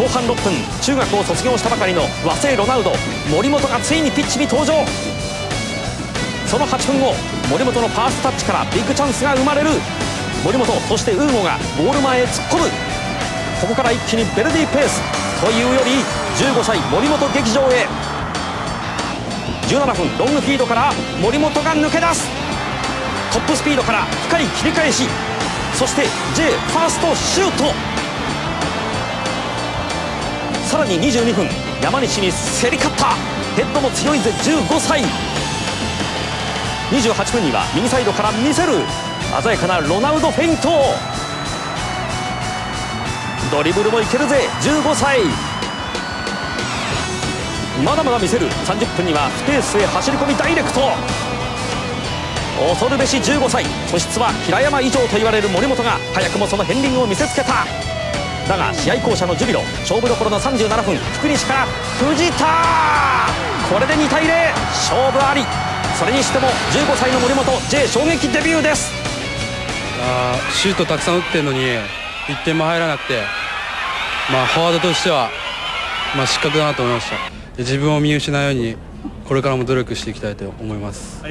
後半6分中学を卒業したばかりの和製ロナウド森本がついにピッチに登場。その8分後森本のファーストタッチからビッグチャンスが生まれる。森本そしてウーゴがゴール前へ突っ込む。ここから一気にベルディペース。というより15歳森本劇場へ。17分ロングフィードから森本が抜け出す。トップスピードから深い切り返し。そして J ファーストシュート。さらに22分山西に競り勝った。ヘッドも強いぜ15歳。28分には右サイドから見せる。鮮やかなロナウドフェイント。ドリブルもいけるぜ15歳。まだまだ見せる。30分にはスペースへ走り込みダイレクト。恐るべし15歳。素質は平山以上と言われる森本が早くもその片鱗を見せつけた。だが試合巧者のジュビロ。勝負どころの37分。福西から。藤田。これで2対0勝負あり。それにしても15歳の森本。J 衝撃デビューです。あシュートたくさん打ってるのに1点も入らなくてまあフォワードとしては、まあ、失格だなと思いました。自分を見失うようにこれからも努力していきたいと思います。